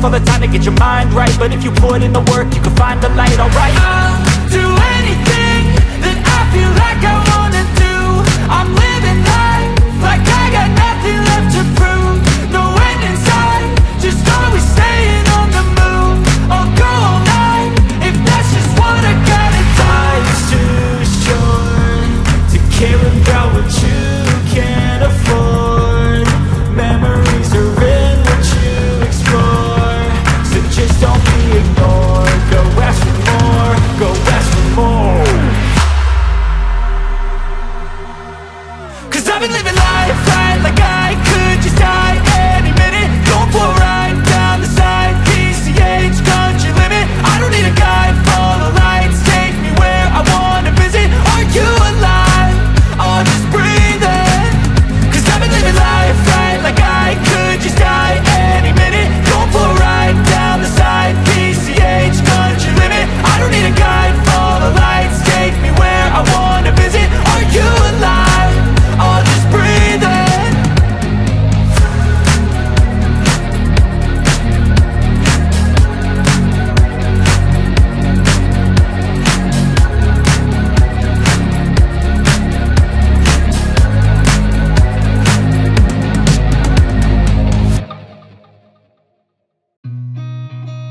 All the time to get your mind right. But if you put in the work, you can find the light, alright. I'll do anything that I feel like I wanna do. I'm living life like I got nothing left to prove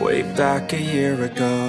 Way back a year ago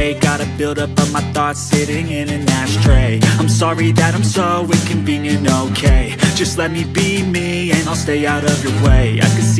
way. Gotta build up of my thoughts sitting in an ashtray. I'm sorry that I'm so inconvenient, okay. Just let me be me and I'll stay out of your way. I can see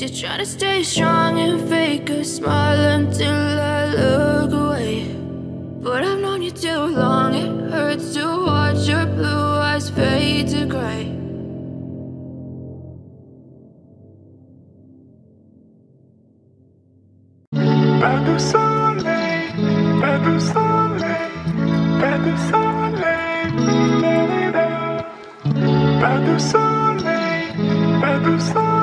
Trying to stay strong and fake a smile until I look away. But I've known you too long, it hurts to watch your blue eyes fade to gray. Pas de soleil, pas de soleil, pas de soleil, pas de soleil, pas de soleil.